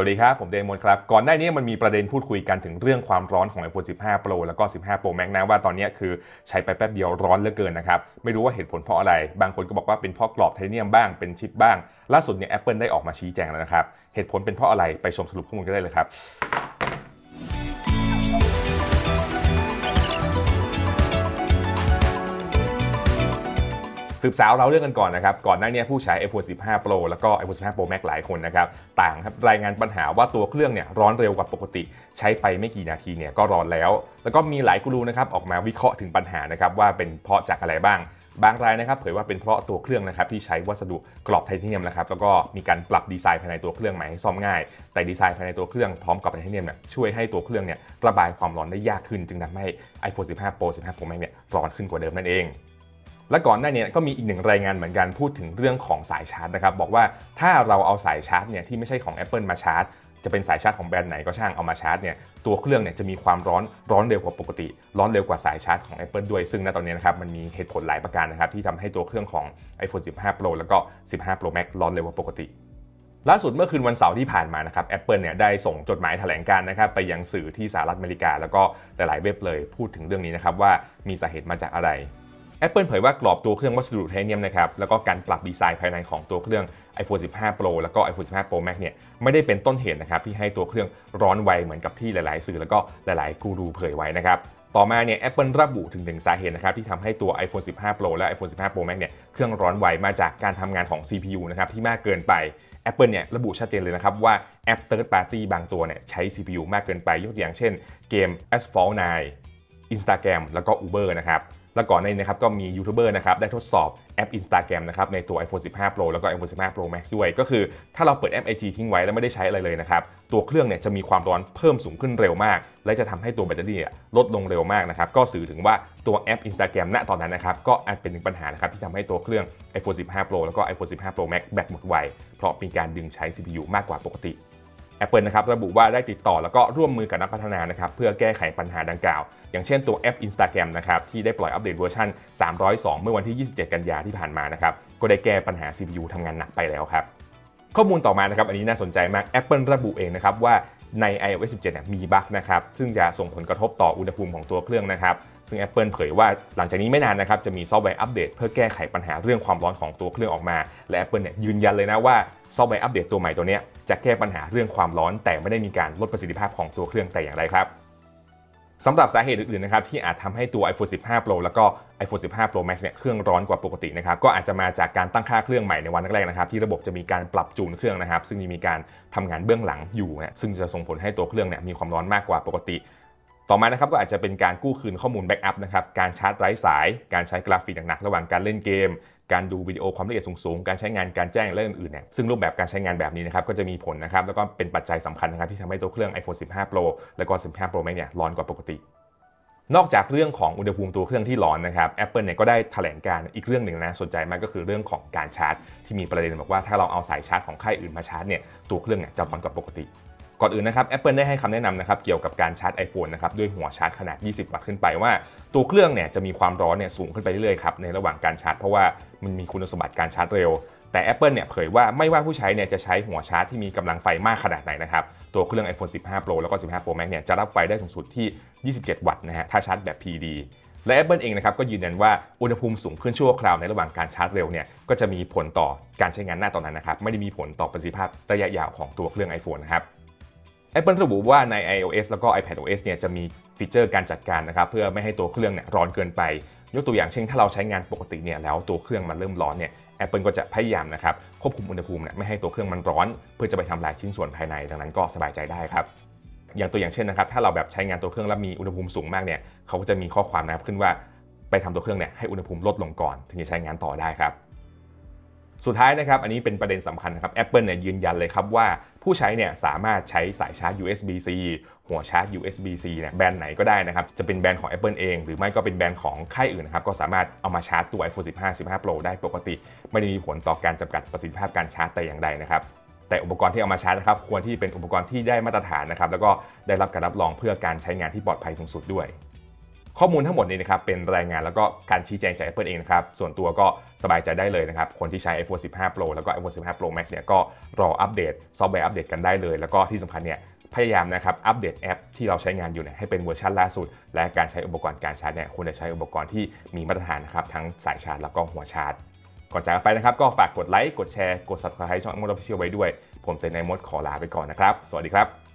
วัสดีครับ ผมเดนมนครับ ก่อนหน้านี้มันมีประเด็นพูดคุยกันถึงเรื่องความร้อนของ iPhone 15 Pro แล้วก็ 15 Pro Max นะว่าตอนนี้คือใช้ไปแป๊บเดียวร้อนเหลือเกินนะครับ ไม่รู้ว่าเหตุผลเพราะอะไร บางคนก็บอกว่าเป็นเพราะกรอบไทเทเนียมบ้างเป็นชิปบ้าง ล่าสุดเนี่ยแอปเปิลได้ออกมาชี้แจงแล้วนะครับ เหตุผลเป็นเพราะอะไรไปชมสรุปข้อมูลกันได้เลยครับ สืบสาวเราเรื่องกันก่อนนะครับ ก่อนหน้านี้ผู้ใช้ iPhone 15 Pro แล้วก็ iPhone 15 Pro Max หลายคนนะครับ ต่างครับรายงานปัญหาว่าตัวเครื่องเนี่ยร้อนเร็วกว่าปกติ ใช้ไปไม่กี่นาทีเนี่ยก็ร้อนแล้ว แล้วก็มีหลายกูรูนะครับออกมาวิเคราะห์ถึงปัญหานะครับว่าเป็นเพราะจากอะไรบ้างบางรายนะครับเผยว่าเป็นเพราะตัวเครื่องนะครับที่ใช้วัสดุกรอบไทเทเนียมนะครับแล้วก็มีการปรับดีไซน์ภายในตัวเครื่องใหม่ให้ซ่อมง่าย แต่ดีไซน์ภายในตัวเครื่องพร้อมกับไทเทเนียมเนี่ยช่วยให้ตัวเครื่องเนี่ยระบายความร้อนได้ยากขึ้น จึงทำให้ iPhone 15 Pro 15 Pro Max เนี่ยร้อนขึ้นกว่าเดิมนั่นเอง และก่อนหน้านี้ก็มีอีกหนึ่งรายงานเหมือนกันพูดถึงเรื่องของสายชาร์จนะครับบอกว่าถ้าเราเอาสายชาร์จเนี่ยที่ไม่ใช่ของ Apple มาชาร์จจะเป็นสายชาร์จของแบรนด์ไหนก็ช่างเอามาชาร์จเนี่ยตัวเครื่องเนี่ยจะมีความร้อนร้อนเร็วกว่าปกติ ร้อนเร็วกว่าสายชาร์จของ Apple ด้วย ซึ่งณตอนนี้นะครับมันมีเหตุผลหลายประการนะครับที่ทำให้ตัวเครื่องของ iPhone 15 Pro แล้วก็ 15 Pro Max ร้อนเร็วกว่าปกติล่าสุดเมื่อคืนวันเสาร์ที่ผ่านมานะครับ Apple เนี่ยได้ส่งจดหมายแถลงการนะครับไปยังสื่อที่สหรัฐอเมริกา แล้วก็หลายๆเว็บเลยพูดถึงเรื่องนี้นะครับว่ามีสาเหตุมาจากอะไร Apple เผยว่ากรอบตัวเครื่องวัสดุไทเทเนียมนะครับแล้วก็การปรับดีไซน์ภายในของตัวเครื่อง iPhone 15 Pro แล้วก็ iPhone 15 Pro Max เนี่ยไม่ได้เป็นต้นเหตุนะครับที่ให้ตัวเครื่องร้อนไวเหมือนกับที่หลายๆ สื่อแล้วก็หลายๆกูรูเผยไว้นะครับต่อมาเนี่ย Apple ระบุถึงหนึ่งสาเหตุนะครับที่ทำให้ตัว iPhone 15 Pro และ iPhone 15 Pro Max เนี่ยเครื่องร้อนไวมาจากการทำงานของ CPU นะครับที่มากเกินไป Apple เนี่ยระบุชัดเจนเลยนะครับว่าแอป Third Party บางตัวเนี่ยใช้ CPU มากเกินไปยกตัวอย่างเช่น เกม Asphalt 9 Instagram แล้วก็ Uber นะครับ แล้วก่อนในนี้นะครับก็มียูทูบเบอร์นะครับได้ทดสอบแอป Instagram นะครับในตัว iPhone 15 Pro แล้วก็ iPhone 15 Pro Max ด้วย ก็คือถ้าเราเปิดแอป IG ทิ้งไว้แล้วไม่ได้ใช้อะไรเลยนะครับ ตัวเครื่องเนี่ยจะมีความร้อนเพิ่มสูงขึ้นเร็วมาก และจะทำให้ตัวแบตเตอรี่ลดลงเร็วมากนะครับ ก็สื่อถึงว่าตัวแอป Instagram ณตอนนั้นนะครับ ก็อาจเป็นหนึ่งปัญหานะครับที่ทำให้ตัวเครื่อง iPhone 15 Pro แล้วก็ iPhone 15 Pro Max แบตหมดไวเพราะมีการดึงใช้ CPU มากกว่าปกติ Apple นะครับระบุว่าได้ติดต่อแล้วก็ร่วมมือกับนักพัฒนานะครับเพื่อแก้ไขปัญหาดังกล่าว อย่างเช่นตัวแอป Instagram นะครับที่ได้ปล่อยอัปเดตเวอร์ชัน302 เมื่อวันที่ 27 กันยาที่ผ่านมานะครับก็ได้แก้ปัญหา CPU ทำงานหนักไปแล้วครับข้อมูลต่อมานะครับอันนี้น่าสนใจมาก Apple ระบุเองนะครับว่า ใน iOS 17เนี่ยมีบั๊กนะครับ ซึ่งจะส่งผลกระทบต่ออุณหภูมิของตัวเครื่องนะครับ ซึ่ง Apple เผยว่าหลังจากนี้ไม่นานนะครับ จะมีซอฟต์แวร์อัปเดตเพื่อแก้ไขปัญหาเรื่องความร้อนของตัวเครื่องออกมา และ Apple เนี่ยยืนยันเลยนะว่าซอฟต์แวร์อัปเดตตัวใหม่ตัวนี้จะแก้ปัญหาเรื่องความร้อน แต่ไม่ได้มีการลดประสิทธิภาพของตัวเครื่องแต่อย่างไรครับ สำหรับสาเหตุอื่นๆนะครับที่อาจทำให้ตัว iPhone 15 Pro แล้วก็ iPhone 15 Pro Max เนี่ยเครื่องร้อนกว่าปกตินะครับก็อาจจะมาจากการตั้งค่าเครื่องใหม่ในวันแรกๆนะครับที่ระบบจะมีการปรับจูนเครื่องนะครับ ซึ่งมีการทำงานเบื้องหลังอยู่นะซึ่งจะส่งผลให้ตัวเครื่องเนี่ยมีความร้อนมากกว่าปกติ ต่อมานะครับก็อาจจะเป็นการกู้คืนข้อมูล backup นะครับ การชาร์จไร้สาย การใช้กราฟิกหนักๆระหว่างการเล่นเกม การดูวิดีโอความละเอียดสูงๆ การใช้งานการแจ้งและอื่นๆเนี่ยซึ่งรูปแบบการใช้งานแบบนี้นะครับก็จะมีผลนะครับแล้วก็เป็นปัจจัยสำคัญนะครับที่ทำให้ตัวเครื่อง iPhone 15 Pro แล้วก็ 15 Pro Max เนี่ยร้อนกว่าปกตินอกจากเรื่องของอุณหภูมิตัวเครื่องที่ร้อนนะครับ Apple เนี่ยก็ได้แถลงการอีกเรื่องหนึ่งนะสนใจมากก็คือเรื่องของการชาร์จ ที่มีประเด็นบอกว่าถ้าเราเอาสายชาร์จของค่ายอื่นมาชาร์จเนี่ยตัวเครื่องเนี่ยจะร้อนกว่าปกติ ก่อนอื่นนะครับ Apple ได้ให้คำแนะนำนะครับเกี่ยวกับการชาร์จ iPhone นะครับด้วยหัวชาร์จขนาด 20 วัตต์ขึ้นไปว่า ตัวเครื่องเนี่ยจะมีความร้อนเนี่ยสูงขึ้นไปเรื่อยๆครับในระหว่างการชาร์จเพราะว่ามันมีคุณสมบัติการชาร์จเร็ว แต่ Apple เนี่ยเผยว่าไม่ว่าผู้ใช้เนี่ยจะใช้หัวชาร์จที่มีกำลังไฟมากขนาดไหนนะครับตัวเครื่อง iPhone 15 Pro แล้วก็ 15 Pro Max เนี่ยจะรับไฟได้สูงสุดที่ 27 วัตต์นะฮะถ้าชาร์จแบบ PD และ Apple เองนะครับก็ยืนยันว่าอุณหภูมิสูงขึ้นชั่วคราวในระหว่างการชาร์จเร็วเนี่ยก็จะมีผลต่อการใช้งานหน้าตอนนั้นนะครับไม่ได้มีผลต่อประสิทธิภาพระยะยาวของตัวเครื่อง iPhone นะครับ Apple ระบุว่าใน iOS แล้วก็ iPadOS เนี่ยจะมีฟีเจอร์การจัดการนะครับเพื่อไม่ให้ตัวเครื่องเนี่ยร้อนเกินไป ยกตัวอย่างเช่นถ้าเราใช้งานปกติเนี่ยแล้วตัวเครื่องมันเริ่มร้อนเนี่ย Apple ก็จะพยายามนะครับควบคุมอุณหภูมิเนี่ยไม่ให้ตัวเครื่องมันร้อน เพื่อจะไปทำลายชิ้นส่วนภายในดังนั้นก็สบายใจได้ครับอย่างตัวอย่างเช่นนะครับถ้าเราแบบใช้งานตัวเครื่องแล้วมีอุณหภูมิสูงมากเนี่ยเขาก็จะมีข้อความนะครับขึ้นว่าไปทำตัวเครื่องเนี่ยให้อุณหภูมิลดลงก่อน ถึงจะใช้งานต่อได้ครับ สุดท้ายนะครับอันนี้เป็นประเด็นสำคัญนะครับ Apple เนี่ยยืนยันเลยครับว่าผู้ใช้เนี่ยสามารถใช้สายชาร์จ USB-C หัวชาร์จ USB-C เนี่ยแบรนด์ไหนก็ได้นะครับ จะเป็นแบรนด์ของ Apple เอง หรือไม่ก็เป็นแบรนด์ของค่ายอื่นนะครับ ก็สามารถเอามาชาร์จตัว iPhone 15 15 Pro ได้ปกติ ไม่ได้มีผลต่อการจำกัดประสิทธิภาพการชาร์จแต่อย่างใดนะครับแต่อุปกรณ์ที่เอามาชาร์จนะครับควรที่เป็นอุปกรณ์ที่ได้มาตรฐานนะครับแล้วก็ได้รับการรับรองเพื่อการใช้งานที่ปลอดภัยสูงสุดด้วย ข้อมูลทั้งหมดนี้นะครับเป็นรายงานแล้วก็การชี้แจงจาก Apple เองนะครับส่วนตัวก็สบายใจได้เลยนะครับคนที่ใช้ iPhone 15 Pro แล้วก็ iPhone 15 Pro Max เนี่ยก็รออัปเดตซอฟต์แวร์อัปเดตกันได้เลย แล้วก็ที่สำคัญเนี่ยพยายามนะครับอัปเดตแอปที่เราใช้งานอยู่เนี่ยให้เป็นเวอร์ชันล่าสุด และการใช้อุปกรณ์การชาร์จเนี่ยควรจะใช้อุปกรณ์ที่มีมาตรฐานนะครับทั้งสายชาร์จแล้วก็หัวชาร์จก่อนจากกันไปนะครับก็ฝากกดไลค์กดแชร์กด subscribe ช่อง iMoD Official ไว้ด้วย ผมเป็นนมดขอลาไปก่อนนะครับ สวัสดีครับ